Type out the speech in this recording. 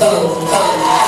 上路上路